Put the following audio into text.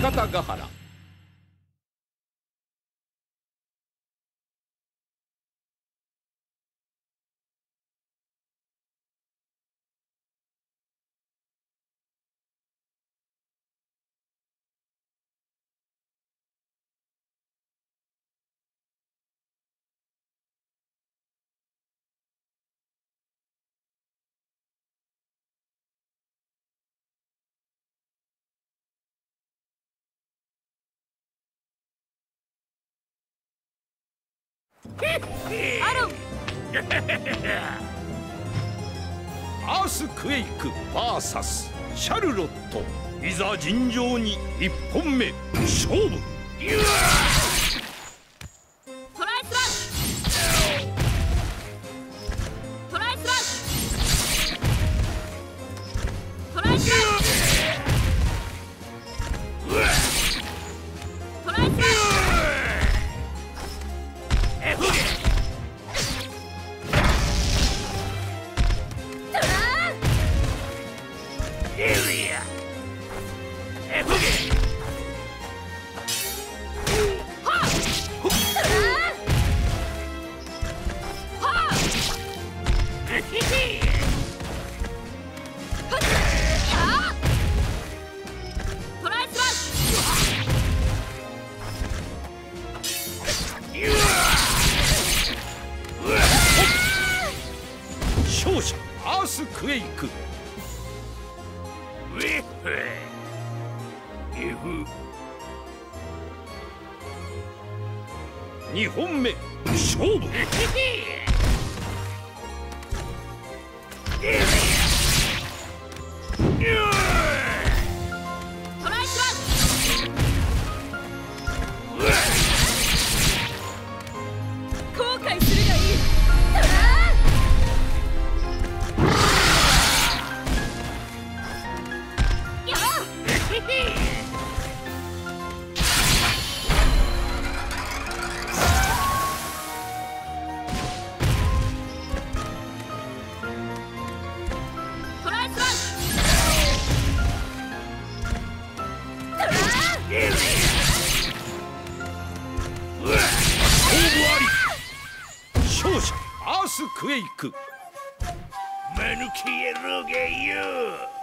方ヶ原。アロン。アースクエイク VS シャルロット。いざ尋常に一本目。勝負勝者アースクエイク。ウェッフ F 二本目。勝負。勝負あり勝者アースクエイク。マヌケ野郎がよ